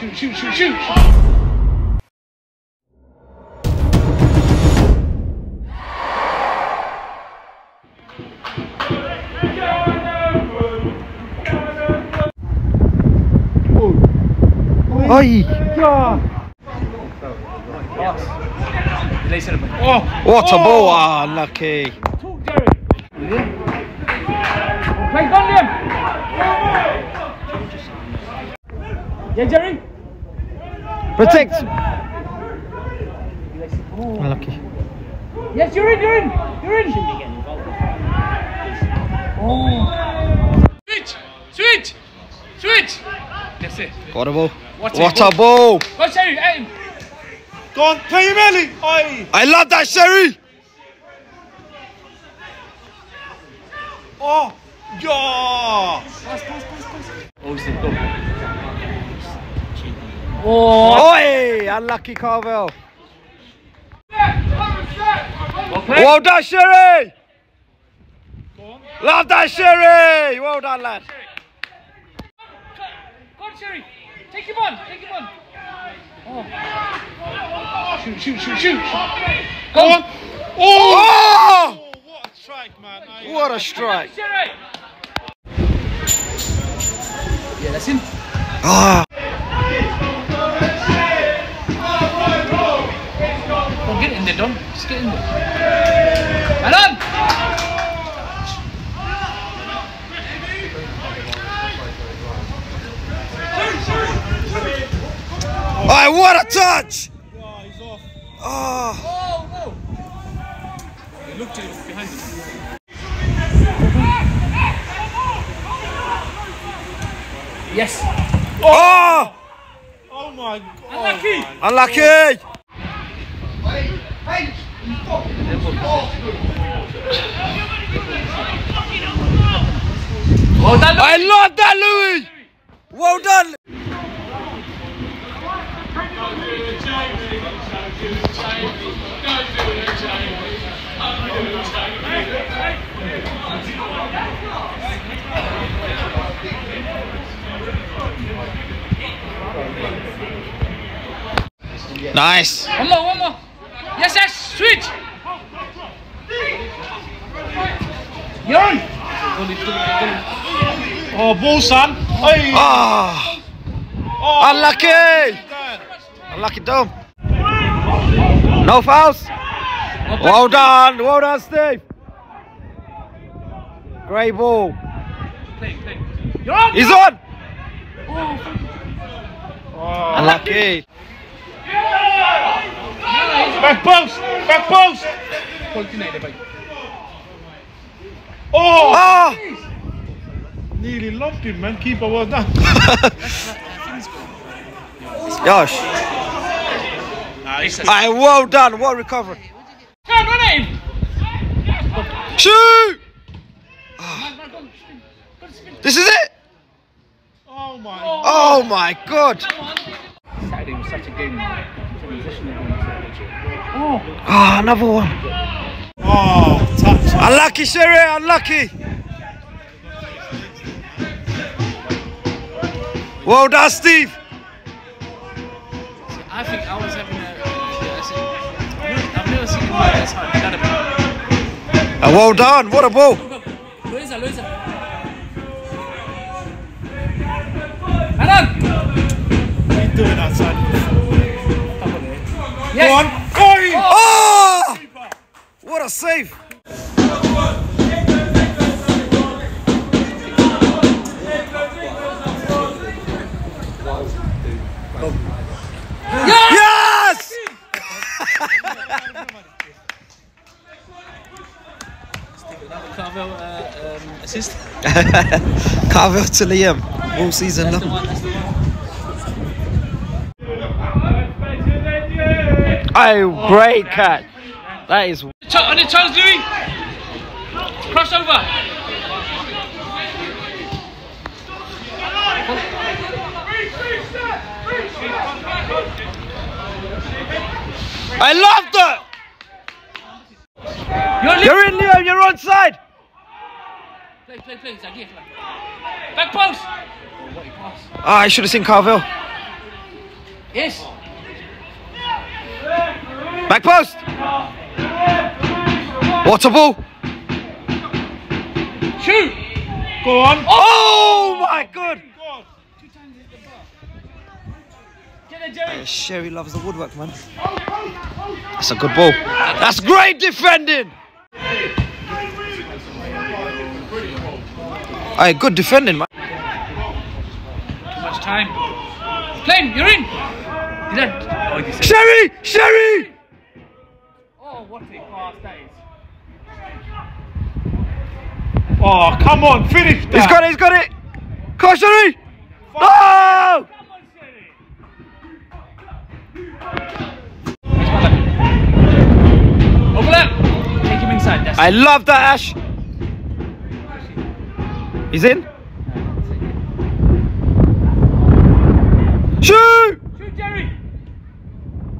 Shoot, shoot, shoot, shoot. Oi! Release it. Oh, what a ball! Ah, lucky. Talk, Jerry. Play Gundam. Yeah, Jerry. Protect. Unlucky. Yes, you're in, you're in, you're in. Oh. Switch, switch, switch. That's it. What a ball! What What a a ball! Go, Jerry, aim. Go on, play your belly. Oi. I love that, Sherry. Oh. Yeah. Oh, he's in goal. Oh. Oi! Unlucky, Carvel. Okay. Well done, Sherry. Love that, Sherry. Well done, lad. Go on, Sherry. Take him on. Take him on. Oh. Shoot, shoot, shoot, shoot. Go on. Oh. Oh! What a strike, man. Aye. What a strike! Sherry. Yeah, that's him. Ah! In there, Don. Just get in there. Alan! Aye, what a touch! Oh, he's off. Oh! Oh, no. He looked at it behind him. Yes. Oh! Oh my god. Unlucky. Unlucky! Well done, I love that, Louis! Well done! Nice! One more, one more. Yes, yes, switch. You're. Oh, ball, son. Hey. Ah! Oh, Unlucky! Unlucky Dom. No fouls. Well done, well done, Steve. Great ball. Play, play. You're on. He's on. Oh. Unlucky. Back post. Back post. Continue, boy. Oh. Oh! Nearly loved him, man. Keeper, well done. Josh. Nice. Aye, well done. What recovery. Come on, him. Shoot! Man, man, go on, spin. Go on, spin. This is it. Oh my. Oh my God. Saturday was such a game. Transitional game. Oh. Ah, another one. Oh, touch. Unlucky, Sherry. Unlucky. Well done, Steve. I think I was having a. I've never seen him work this hard. Done it. Ah, well done. What a ball. Luisa, Luisa. Alan. What are you doing outside? Yes. Go on. Oi. Oh! What a save. Yes! Another Carvel uh, um, assist. Carvel to Liam. All season long. one. That's the one. Oh, great catch. That is. On your toes, Louis. Crossover. I love that. You're You're in, Liam. You're on side. Play, play, play. Zagier. back post. Ah, I should have seen Carville. Yes. Back post. What a ball. Shoot. Go on. Oh my god. There, uh, Sherry loves the woodwork, man. That's a good ball. That's great defending. Hey, good defending, man. Too much time. Flame, you're in. Did that? Oh. Sherry! Sherry! Oh, what a pass that is. Oh, come on, finish that. He's got it, he's got it! Come on, Sherry! Oh! Come on, Sherry. He's got that. Overlap. Take him inside. That's I love that, Ash. He's in. Shoot! Shoot, Jerry.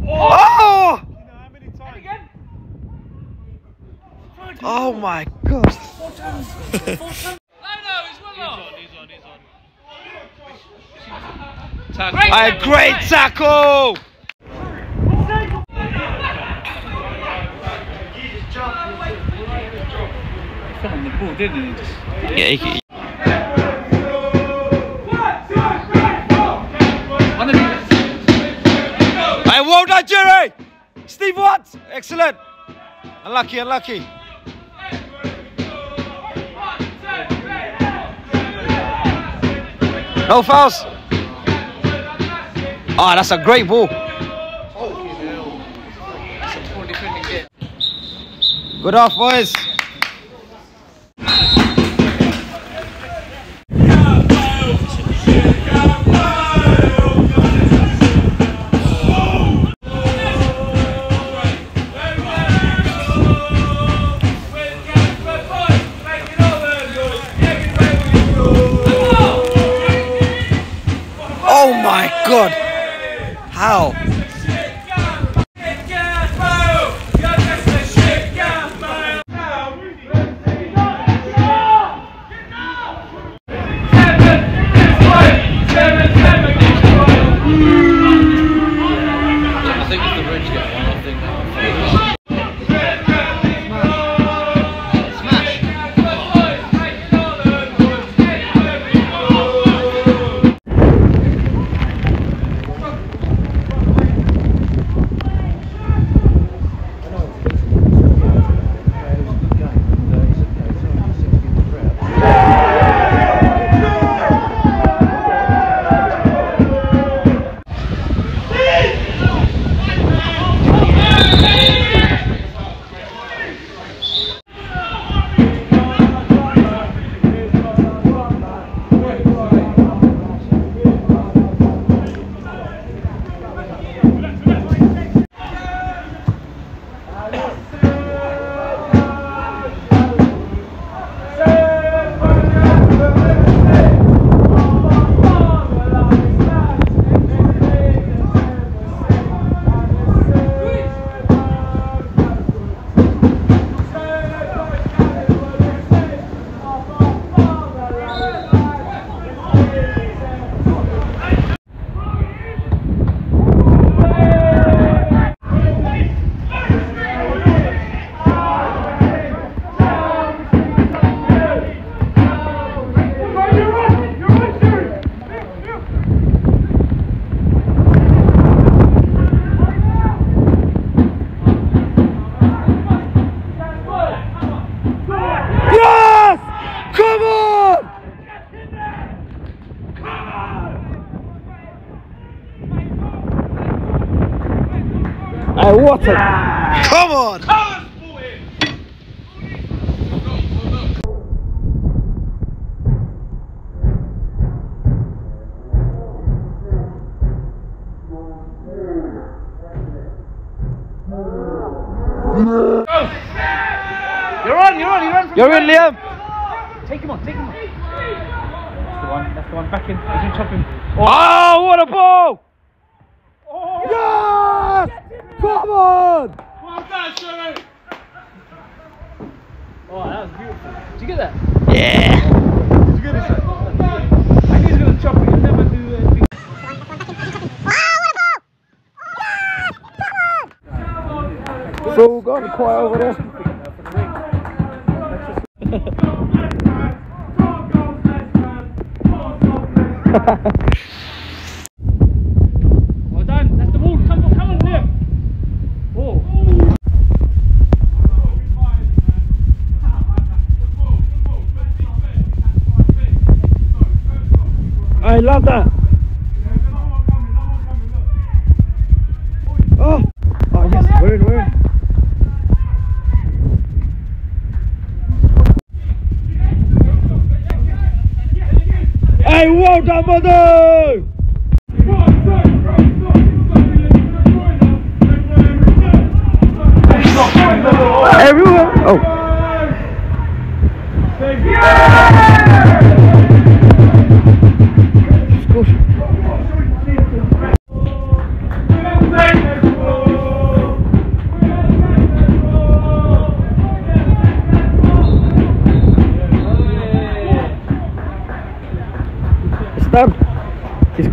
Oh! How many. Oh my god. No, no, it's well off. Great A tackle, great tackle! Fell on the ball, didn't he? Yeah, he, one of these. Hey, well done, Jerry! Steve Watts! Excellent! Unlucky, unlucky. No fouls. Oh, that's a great ball. Good off, boys. What a... Come on! You're on, you're on, you're on. You're in. Liam! Take him on, take him on. That's the one, that's the one. Back in. He's going to chop him. Oh, what a ball! on! Oh, that was beautiful. Did you get that? Yeah! Did you get I knew he was going to chop it. He'll never do. So got the choir over there. Done! Everyone. Oh.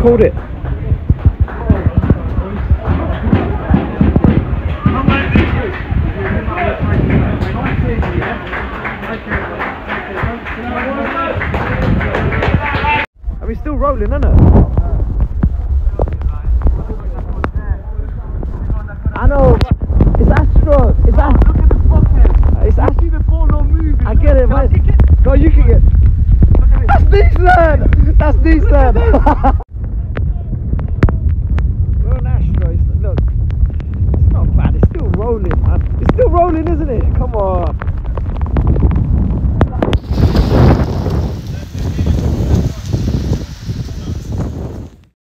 Called it. Are we still rolling, isn't it? I know. It's Astro. It's Astro. Uh, it's Astro. the ball not moving. I get it, man. Go, you can get. That's decent. That's decent.